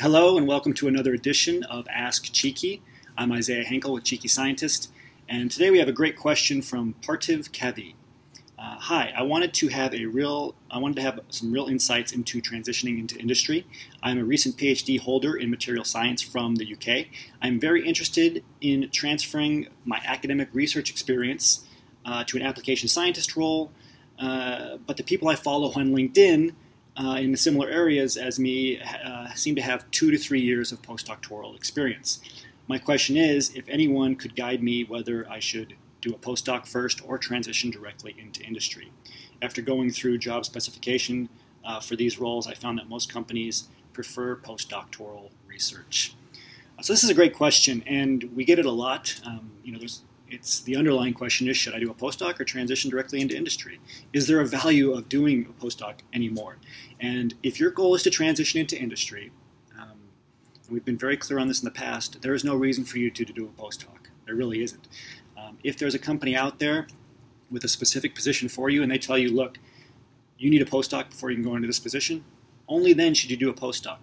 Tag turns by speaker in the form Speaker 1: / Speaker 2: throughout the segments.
Speaker 1: Hello and welcome to another edition of Ask Cheeky. I'm Isaiah Hankel with Cheeky Scientist, and today we have a great question from Parthiv Kavi. Uh, hi, I wanted to have a real, I wanted to have some real insights into transitioning into industry. I'm a recent PhD holder in material science from the UK. I'm very interested in transferring my academic research experience uh, to an application scientist role, uh, but the people I follow on LinkedIn uh, in similar areas as me uh, seem to have two to three years of postdoctoral experience. My question is if anyone could guide me whether I should do a postdoc first or transition directly into industry. After going through job specification uh, for these roles, I found that most companies prefer postdoctoral research. Uh, so this is a great question, and we get it a lot. Um, you know, there's it's the underlying question is should I do a postdoc or transition directly into industry? Is there a value of doing a postdoc anymore? And if your goal is to transition into industry, um, we've been very clear on this in the past, there is no reason for you to, to do a postdoc. There really isn't. Um, if there's a company out there with a specific position for you and they tell you, look, you need a postdoc before you can go into this position, only then should you do a postdoc.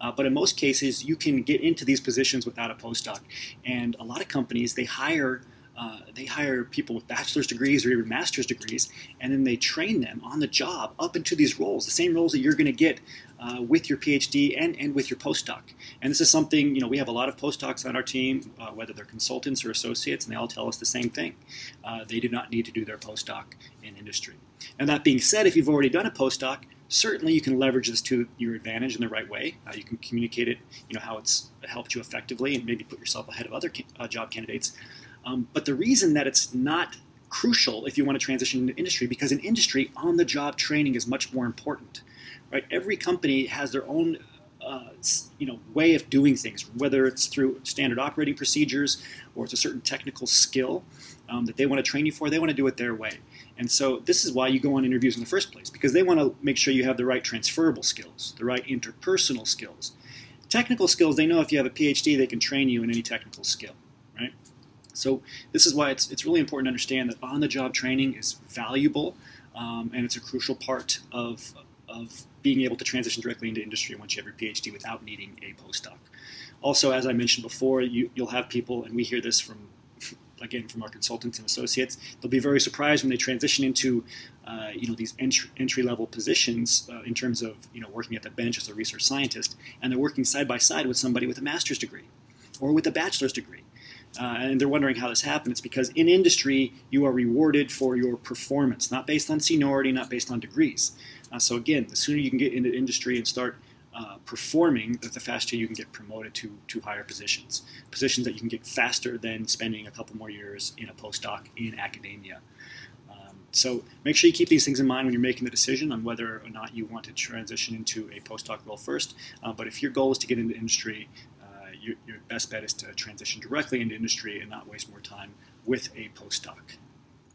Speaker 1: Uh, but in most cases, you can get into these positions without a postdoc. And a lot of companies, they hire uh, they hire people with bachelor's degrees or even master's degrees, and then they train them on the job up into these roles, the same roles that you're going to get uh, with your PhD and, and with your postdoc. And this is something, you know, we have a lot of postdocs on our team, uh, whether they're consultants or associates, and they all tell us the same thing. Uh, they do not need to do their postdoc in industry. And that being said, if you've already done a postdoc, certainly you can leverage this to your advantage in the right way. Uh, you can communicate it, you know, how it's helped you effectively and maybe put yourself ahead of other uh, job candidates. Um, but the reason that it's not crucial if you want to transition into industry, because in industry, on-the-job training is much more important. Right? Every company has their own uh, you know, way of doing things, whether it's through standard operating procedures or it's a certain technical skill um, that they want to train you for, they want to do it their way. And so this is why you go on interviews in the first place, because they want to make sure you have the right transferable skills, the right interpersonal skills. Technical skills, they know if you have a PhD, they can train you in any technical skill? So this is why it's, it's really important to understand that on-the-job training is valuable um, and it's a crucial part of, of being able to transition directly into industry once you have your PhD without needing a postdoc. Also, as I mentioned before, you, you'll have people, and we hear this from again from our consultants and associates, they'll be very surprised when they transition into uh, you know these entry, entry level positions uh, in terms of you know working at the bench as a research scientist, and they're working side by side with somebody with a master's degree or with a bachelor's degree. Uh, and they're wondering how this happened. It's because in industry, you are rewarded for your performance, not based on seniority, not based on degrees. Uh, so again, the sooner you can get into industry and start uh, performing, the faster you can get promoted to, to higher positions. Positions that you can get faster than spending a couple more years in a postdoc in academia. Um, so make sure you keep these things in mind when you're making the decision on whether or not you want to transition into a postdoc role first. Uh, but if your goal is to get into industry, your, your best bet is to transition directly into industry and not waste more time with a postdoc.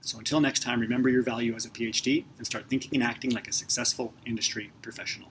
Speaker 1: So until next time, remember your value as a PhD and start thinking and acting like a successful industry professional.